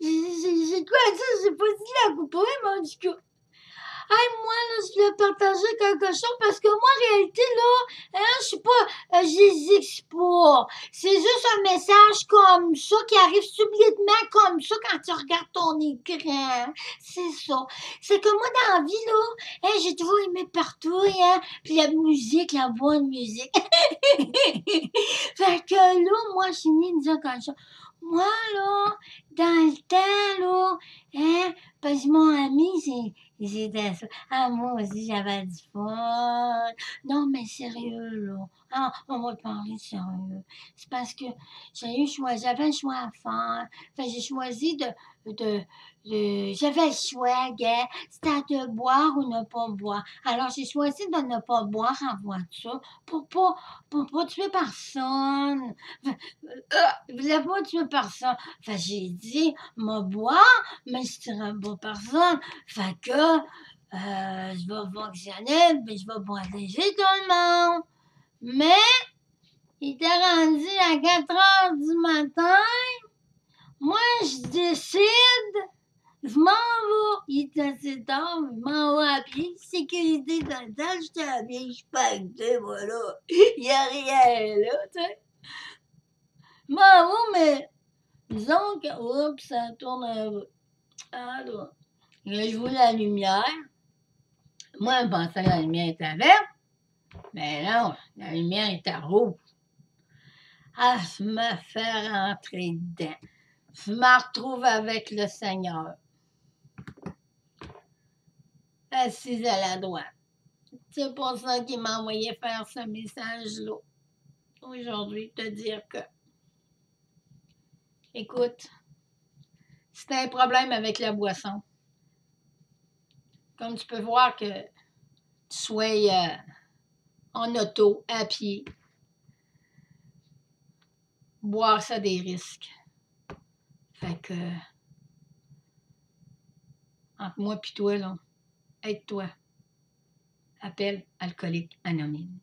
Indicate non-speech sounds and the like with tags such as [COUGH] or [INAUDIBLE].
J'ai quoi dire? J'ai pas dit la couper, mais en tout cas. Moi, là, je voulais partager quelque chose parce que moi, en réalité, là, hein, je suis pas, euh, j'hésite pas. C'est juste un message comme ça qui arrive subitement comme ça quand tu regardes ton écran. C'est ça. C'est que moi, dans la vie, là, hein, j'ai toujours aimé partout, hein, puis la musique, la bonne musique. [LAUGHS] fait que là, moi, je venue de dire comme ça. Moi, là, dans le temps, là, hein, parce que mon ami, c'était ça. Ah, moi aussi, j'avais du fun. Non, mais sérieux, là. Ah, on va parler sérieux. C'est parce que j'ai eu choix, j'avais le choix à faire. Fait j'ai choisi de, de, j'avais le choix, gars. C'était de boire ou ne pas boire. Alors, j'ai choisi de ne pas boire en voiture pour pas, pour pas tuer personne. Fait, euh, je voulais pas tuer personne. Fait j'ai dit, me boire, mais je tuerai pas personne. Fait que, euh, je vais fonctionner, puis je vais protéger tout le monde. Mais, il était rendu à 4 heures du matin. Moi, je décide, je m'en vais. Il est assez tard, je m'en vais à pied. Sécurité totale, j'étais à pied, je pactais, voilà. [LAUGHS] Il n'y a rien là, tu sais. Je m'en vais, mais disons que, oups, ça tourne un peu. Alors, là, je vois la lumière. Moi, je pensais que la lumière était verte. Mais non, la lumière était rouge. Ah, je me fais rentrer dedans. Je me retrouve avec le Seigneur. Assise à la droite. C'est pour ça qu'il m'a envoyé faire ce message-là. Aujourd'hui, te dire que. Écoute, c'est un problème avec la boisson. Comme tu peux voir que tu sois euh, en auto, à pied, boire ça des risques. Fait que entre moi et toi, là, aide-toi. Appelle alcoolique anonyme.